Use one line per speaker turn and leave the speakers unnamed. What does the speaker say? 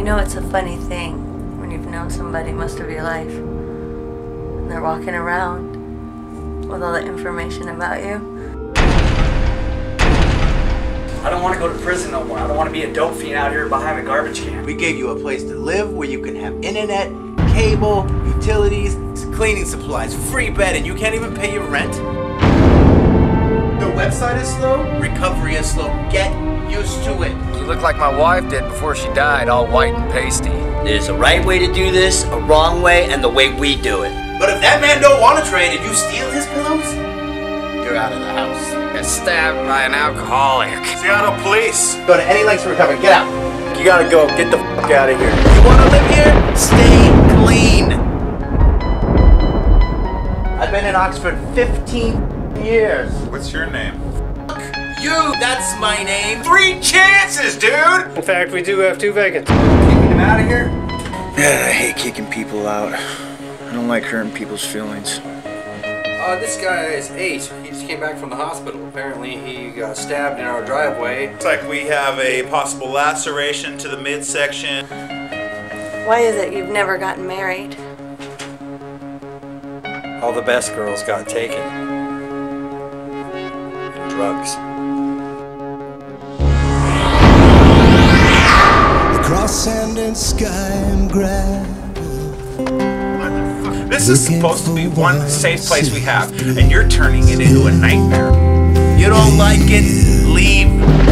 You know, it's a funny thing when you've known somebody most of your life and they're walking around with all the information about you.
I don't want to go to prison no more. I don't want to be a dope fiend out here behind a garbage can.
We gave you a place to live where you can have internet, cable, utilities, cleaning supplies, free bed, and you can't even pay your rent? The website is slow, recovery is slow. Get used to it.
You look like my wife did before she died, all white and pasty.
There's a right way to do this, a wrong way, and the way we do it.
But if that man don't want to trade and you steal his pillows, you're out of the house.
Got stabbed by an alcoholic.
Seattle police.
Go to any lengths to recover. Get out.
You gotta go. Get the fuck out of here.
You want to live here? Stay clean. I've been in Oxford 15 years.
What's your name?
You, that's my name.
Three chances, dude!
In fact, we do have two vacant.
Kicking him out of here?
Yeah, I hate kicking people out. I don't like hurting people's feelings.
Uh, this guy is Ace. He just came back from the hospital. Apparently, he got stabbed in our driveway.
Looks like we have a possible laceration to the midsection.
Why is it you've never gotten married?
All the best girls got taken. And drugs.
Across sand and sky and gravel.
This is supposed to be one safe place we have, and you're turning it into a nightmare.
You don't like it? Leave.
One safe place.